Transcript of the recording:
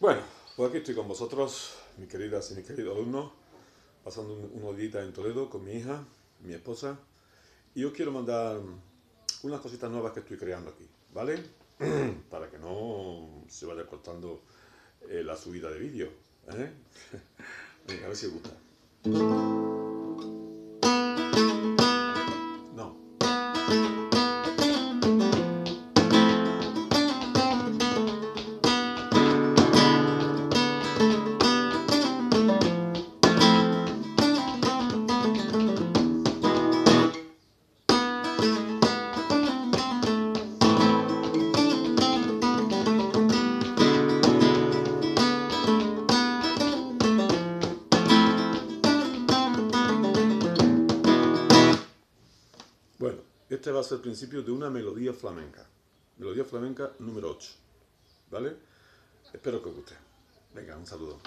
Bueno, pues aquí estoy con vosotros, mis queridas y mis queridos alumnos, pasando unos días en Toledo con mi hija, mi esposa, y os quiero mandar unas cositas nuevas que estoy creando aquí, ¿vale? Para que no se vaya cortando eh, la subida de vídeo, ¿eh? A ver si os gusta. Bueno, este va a ser el principio de una melodía flamenca. Melodía flamenca número 8. ¿Vale? Espero que os guste. Venga, un saludo.